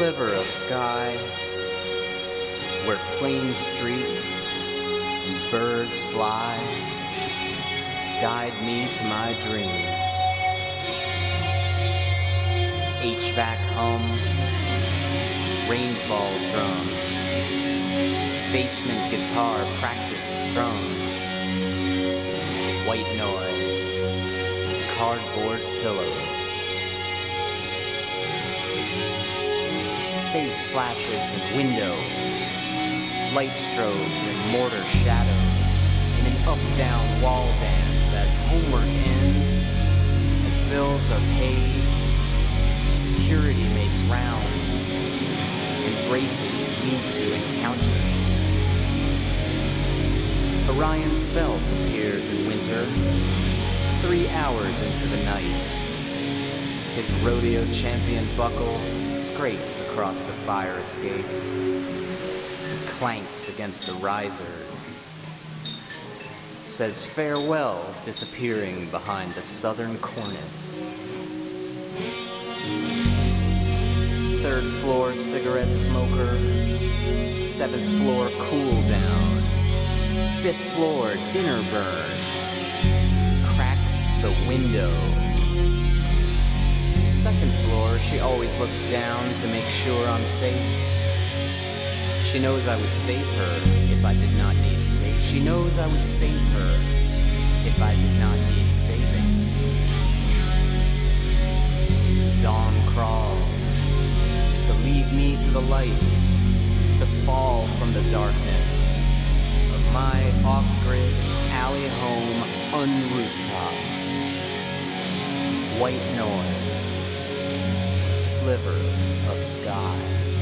sliver of sky where planes streak and birds fly guide me to my dreams. HVAC hum, rainfall drum, basement guitar practice strum, white noise, cardboard pillow. Face flashes and window, light strobes and mortar shadows in an up-down wall dance as homework ends, as bills are paid, security makes rounds, embraces lead to encounters. Orion's belt appears in winter, three hours into the night. His rodeo champion buckle scrapes across the fire escapes, clanks against the risers. Says farewell, disappearing behind the southern cornice. Third floor cigarette smoker, seventh floor cool down, fifth floor dinner burn. Crack the window. Second floor, she always looks down to make sure I'm safe. She knows I would save her if I did not need saving. She knows I would save her if I did not need saving. Dawn crawls to leave me to the light, to fall from the darkness of my off-grid alley home unrooftop. White noise, sliver of sky.